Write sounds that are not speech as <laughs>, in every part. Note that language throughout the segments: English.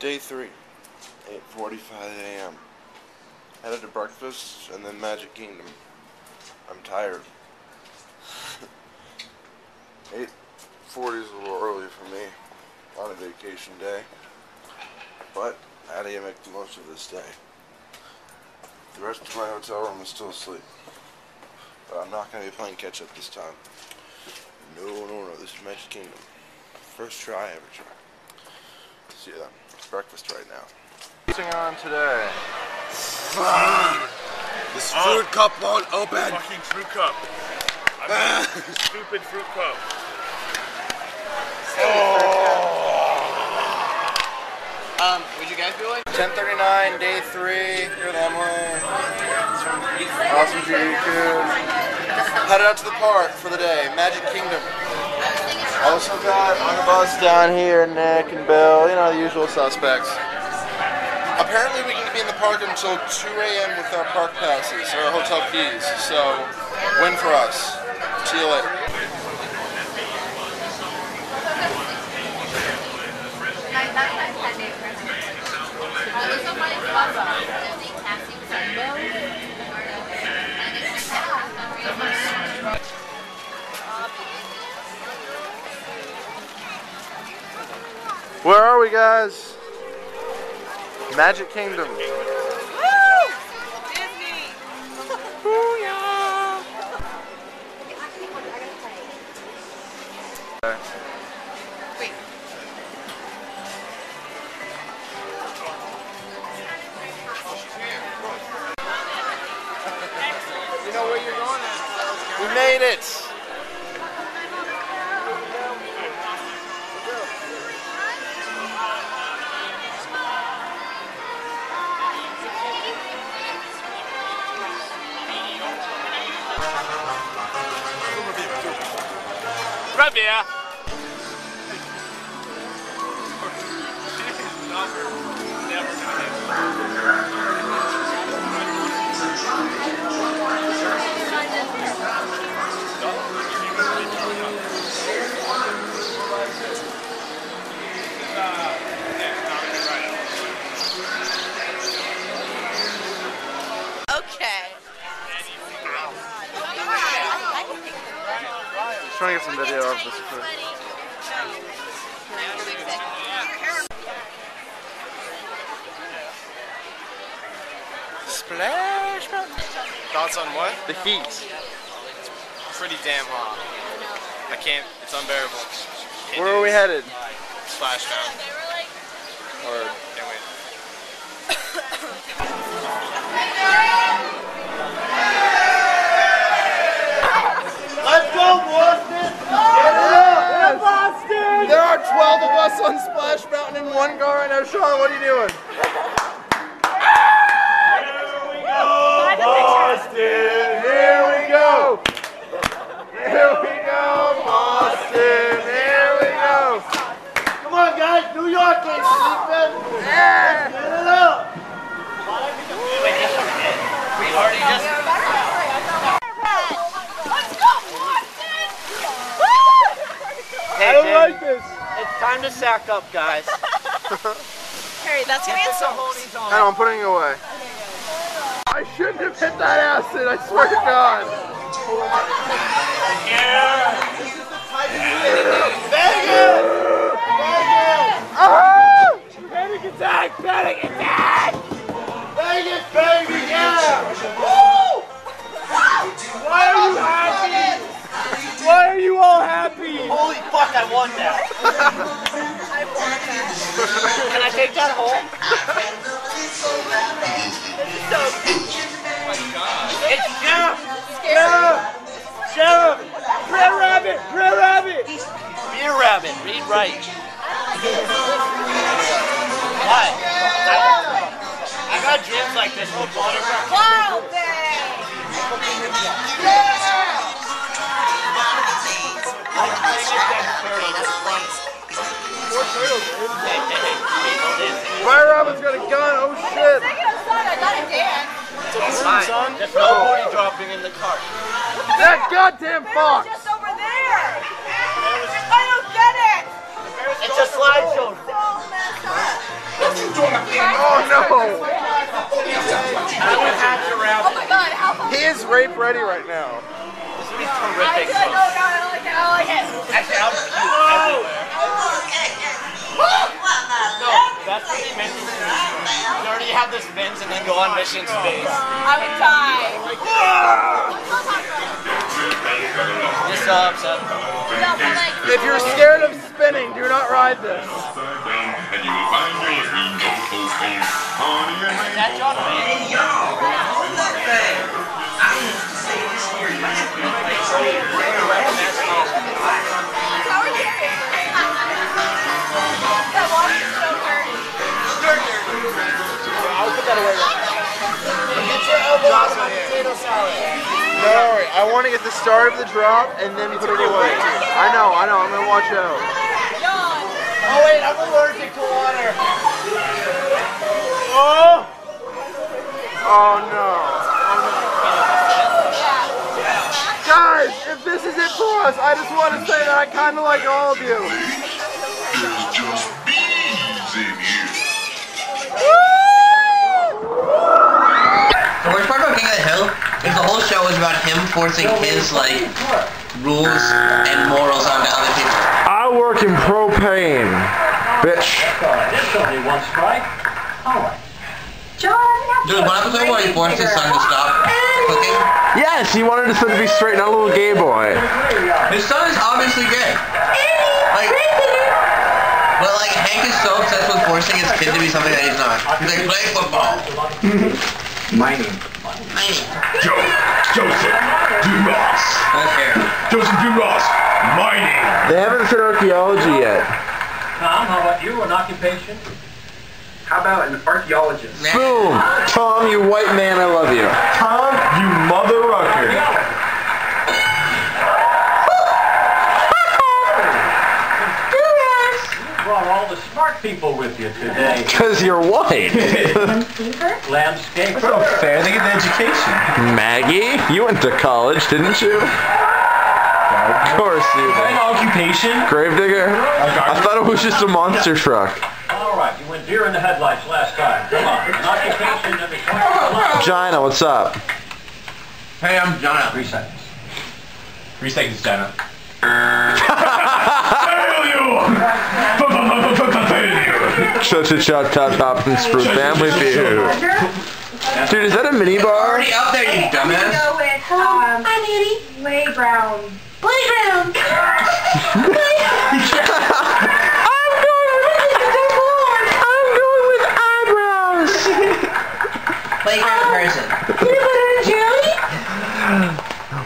Day 3, 8.45 a.m. Headed to breakfast and then Magic Kingdom. I'm tired. <laughs> 8.40 is a little early for me on a vacation day. But I do to make the most of this day. The rest of my hotel room is still asleep. But I'm not going to be playing catch up this time. No, no, no. This is Magic Kingdom. First try, ever try. See you then. It's breakfast right now. What's on today? This fruit cup won't open. Fucking fruit cup. I <laughs> stupid fruit cup. Um, would you guys be willing? 1039, day three. Here with Emily. Awesome GQ. Headed out to the park for the day. Magic Kingdom. Also got on the bus down here Nick and Bill. You know, the usual suspects. Apparently we can be in the park until 2 a.m. with our park passes, or hotel keys. So, win for us. See you later. Where are we, guys? Magic Kingdom. You know where you're going. We made it. Right there. Just trying to get some video of this. quick. Splash Mountain. Thoughts on what? The heat. Pretty damn hot. I can't. It's unbearable. It Where are we headed? Splash Mountain. Or Can't wait. There are 12 of us on Splash Mountain in one car right now. Sean, what are you doing? Here we go, Boston, here we go. Here we go, Boston, here we go. Come on, guys. New York ain't sleeping. Yeah. Get it up. Let's go, Boston! I don't like this. It's time to sack up, guys. <laughs> Harry, that's handsome. Hang on, I'm putting it away. I shouldn't have hit that acid, I swear to God. Yeah. Vegas! <laughs> Vegas! Ah! Panic attack. Panic attack. Holy fuck, I won that. Can I take that home? It's Jeff! Sheriff. Sheriff. Brer Rabbit. Brer Rabbit. Beer Rabbit, read right. What? I, I got dreams like this with water. Fire Robin's got a gun, oh shit. Take it outside, I gotta dance. It's fine. There's no booty dropping in the cart. That goddamn fox! Just over there! I don't get it! It's a slideshow. So. Oh no! I would hatch around. Oh my god, how? He is rape ready right now. This would be I terrific. feel like, oh god, I don't like it, I don't like it. Actually, I'll puke everywhere. No, that's what they mentioned to me. You already have this bins and then go on mission space. I would die. You're so upset. No, but like, If you're scared of spinning, do not ride this. And you will find your honey and That John Wayne. how are you? That water's so dirty. I'll don't worry. I want to get the start of the drop and then put it away. I know, I know. I'm gonna watch out. Oh wait, I'm allergic to water. Oh! Oh no. Guys, if this is it for us, I just want to say that I kind of like all of you. There's just bees in here. The worst part about King of the Hill is the whole show was about him forcing his like rules and morals onto other people. I work in propane, bitch. This only one strike. All right. There was one episode where he forced his son to stop cooking. Yes, he wanted his son to be straight, not a little gay boy. His son is obviously gay. Like, but like Hank is so obsessed with forcing his kid to be something that he's not. He's like, play football. <laughs> Mining. Mining. Joe, Joseph Dumas. That's fair. Joseph Dumas. Mining. They haven't said archaeology yet. Tom, how about you? An occupation? How about an archaeologist? Boom! Tom, you white man, I love you. Tom, you mother rucker. Smart people with you today. <laughs> Because you're white. <laughs> Landscaper. Fair, they get the education. Maggie, you went to college, didn't you? Of course you did. occupation? Gravedigger? I thought it was just a monster truck. All right, you went deer in the headlights last time. Come on. An occupation and the Gina, what's up? Hey, I'm John. Three seconds. Three seconds, Jenna. Failure! Such a shot top top and screw family feud. Dude, is that a mini bar? Already up there, you dumbass. go with um, Hi, Nanny. Playground. Playground. I'm going with I'm going with eyebrows. Playground person. Peanut butter and jelly.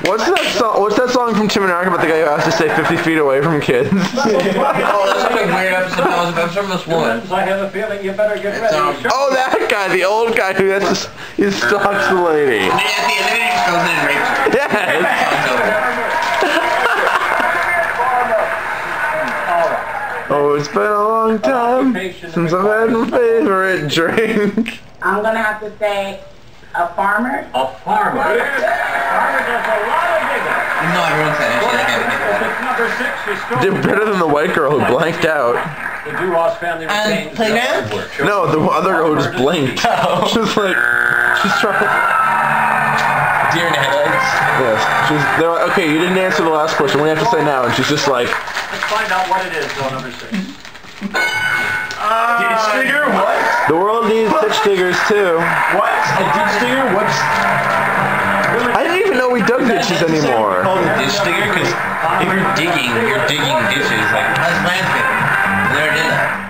What's that song? What's that song from Tim and Eric about the guy who has to stay 50 feet away from kids? <laughs> Oh, that's such a weird episode. That was episode from this woman. Friends, I have a feeling you better get It's, um. Oh, that guy, the old guy who has to, he stalks the lady. And then at the end he just goes in and rapes her. Yes. Oh, it's been a long time since I've had my favorite drink. I'm gonna have to say a farmer. A farmer. <laughs> Farmer does a lot of digging. No, everyone said it. She like everything. Pick number six is still Did better than the white girl who blanked out. the Duras family And retains playground? No, the other girl who just blinked. <laughs> She's like, she's trying. Deer in the headlights. Yes. She's. They're like, okay, you didn't answer the last question. What do you have to say now? And she's just like, Let's find out what it is, door number six. Ditch digger? What? the world needs ditch diggers too. What? A ditch digger? What's we dug ditches anymore. A ditch digger because if you're digging, you're digging ditches like that's landscaping. Never did.